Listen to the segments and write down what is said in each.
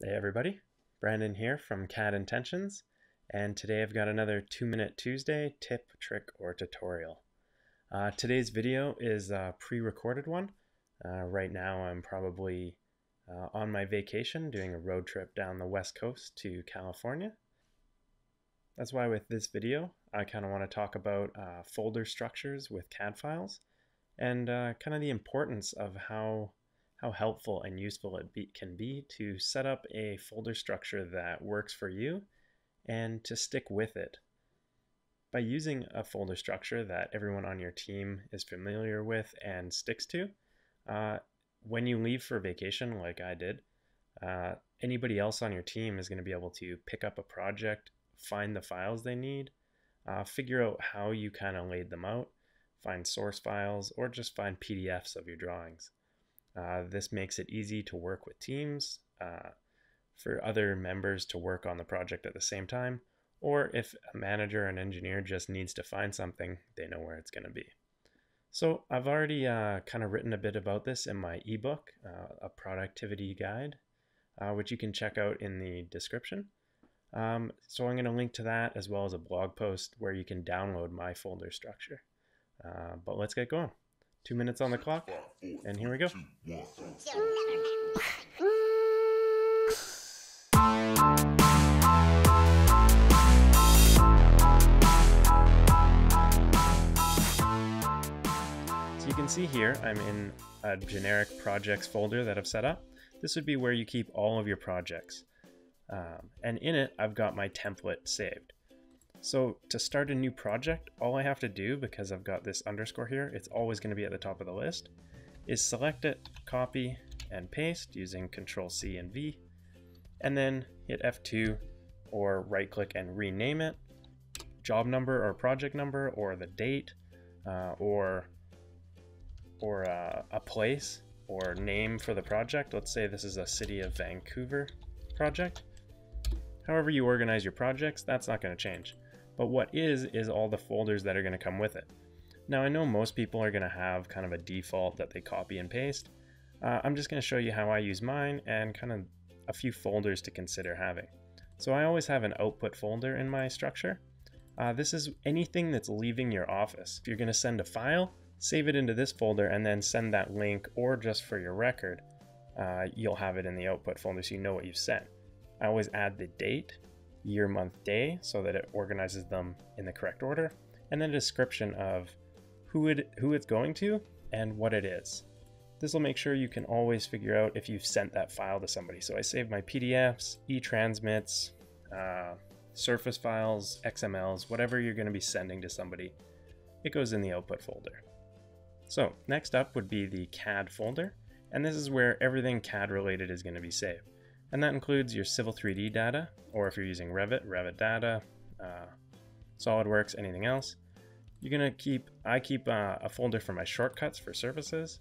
Hey everybody, Brandon here from CAD Intentions, and today I've got another 2 Minute Tuesday tip, trick, or tutorial. Uh, today's video is a pre-recorded one. Uh, right now I'm probably uh, on my vacation doing a road trip down the west coast to California. That's why with this video I kind of want to talk about uh, folder structures with CAD files and uh, kind of the importance of how how helpful and useful it be, can be to set up a folder structure that works for you and to stick with it. By using a folder structure that everyone on your team is familiar with and sticks to, uh, when you leave for vacation, like I did, uh, anybody else on your team is going to be able to pick up a project, find the files they need, uh, figure out how you kind of laid them out, find source files, or just find PDFs of your drawings. Uh, this makes it easy to work with teams, uh, for other members to work on the project at the same time, or if a manager or an engineer just needs to find something, they know where it's going to be. So I've already uh, kind of written a bit about this in my ebook, uh, a productivity guide, uh, which you can check out in the description. Um, so I'm going to link to that as well as a blog post where you can download my folder structure. But let's get going two minutes on the clock, and here we go. So you can see here, I'm in a generic projects folder that I've set up. This would be where you keep all of your projects. Um, and in it, I've got my template saved. So to start a new project, all I have to do, because I've got this underscore here, it's always going to be at the top of the list, is select it, copy, and paste using Control C and V, and then hit F2 or right click and rename it, job number or project number or the date uh, or or uh, a place or name for the project. Let's say this is a City of Vancouver project. However you organize your projects, that's not going to change. But what is, is all the folders that are going to come with it. Now I know most people are going to have kind of a default that they copy and paste. Uh, I'm just going to show you how I use mine and kind of a few folders to consider having. So I always have an output folder in my structure. Uh, this is anything that's leaving your office. If you're going to send a file, save it into this folder and then send that link or just for your record, uh, you'll have it in the output folder so you know what you've sent. I always add the date year, month, day so that it organizes them in the correct order, and then a description of who it who it's going to and what it is. This will make sure you can always figure out if you've sent that file to somebody. So I save my PDFs, e-transmits, uh, Surface files, XMLs, whatever you're going to be sending to somebody, it goes in the output folder. So next up would be the CAD folder, and this is where everything CAD related is going to be saved. And that includes your Civil 3D data, or if you're using Revit, Revit data, uh, SolidWorks, anything else. You're gonna keep, I keep uh, a folder for my shortcuts for services.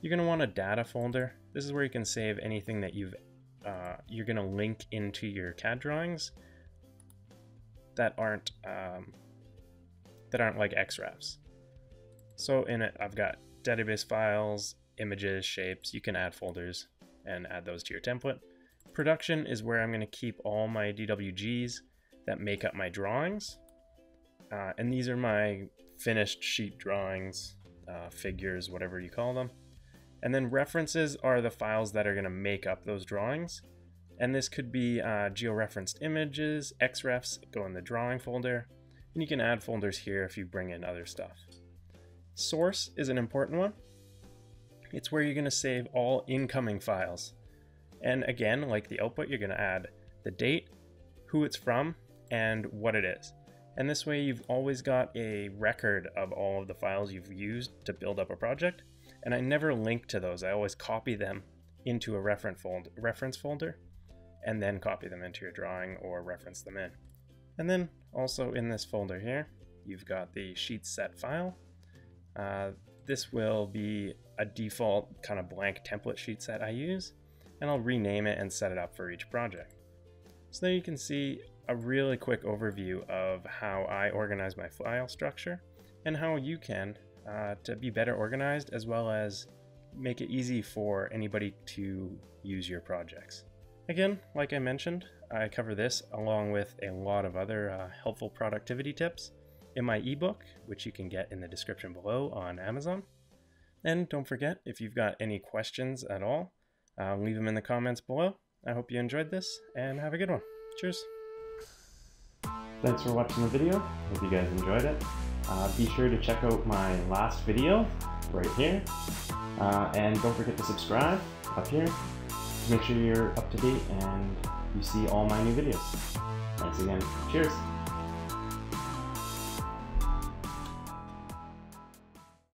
You're gonna want a data folder. This is where you can save anything that you've, uh, you're gonna link into your CAD drawings that aren't, um, that aren't like XREFs. So in it, I've got database files, images, shapes. You can add folders and add those to your template. Production is where I'm going to keep all my DWGs that make up my drawings. Uh, and these are my finished sheet drawings, uh, figures, whatever you call them. And then references are the files that are going to make up those drawings. And this could be uh, georeferenced images, XREFs go in the drawing folder, and you can add folders here if you bring in other stuff. Source is an important one. It's where you're going to save all incoming files. And again, like the output, you're going to add the date, who it's from, and what it is. And this way you've always got a record of all of the files you've used to build up a project. And I never link to those. I always copy them into a reference, fold reference folder and then copy them into your drawing or reference them in. And then also in this folder here, you've got the sheet set file. Uh, this will be a default kind of blank template sheet set I use and I'll rename it and set it up for each project. So there you can see a really quick overview of how I organize my file structure and how you can uh, to be better organized as well as make it easy for anybody to use your projects. Again, like I mentioned, I cover this along with a lot of other uh, helpful productivity tips in my ebook, which you can get in the description below on Amazon. And don't forget, if you've got any questions at all, uh, leave them in the comments below. I hope you enjoyed this and have a good one. Cheers. Thanks for watching the video. Hope you guys enjoyed it. Uh, be sure to check out my last video right here. Uh, and don't forget to subscribe up here. Make sure you're up to date and you see all my new videos. Thanks again. Cheers.